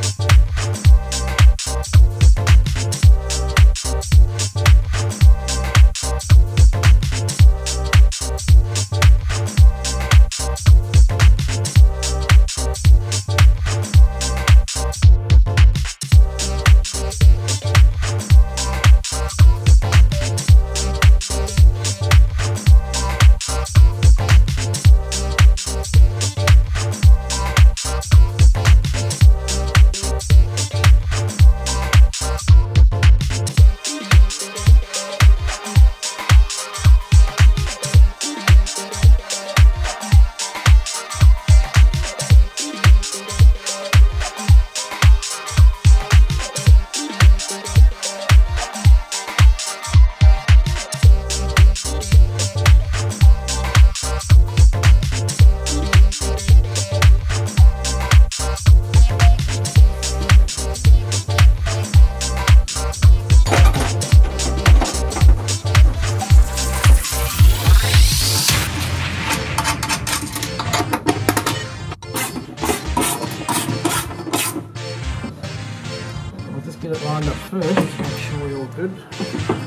I'll get it lined up first, make sure we're all good.